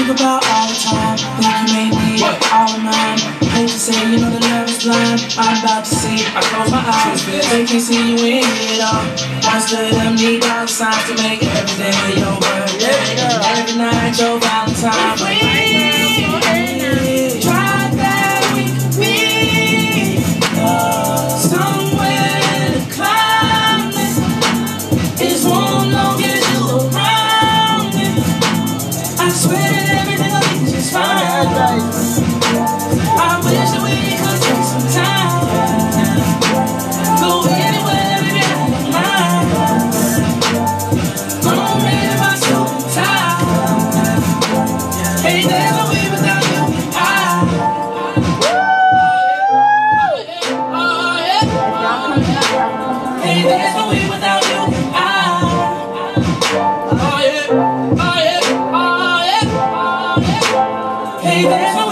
think about all the time. Think you may be all of mine. Hate to say, you know the love is blind. I'm about to see. I close my eyes, they can't see you in it all. Once of them need dollar signs to make every day your world. Every night your Valentine. I swear that everything will be just fine. I wish that we could take some time. Go anywhere, baby, I don't mind. Way without you. I. Hey, there's no way without you. Hey, there's no